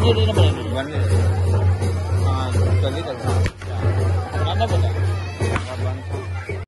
one year in bank one year हाँ जल्दी करता हूँ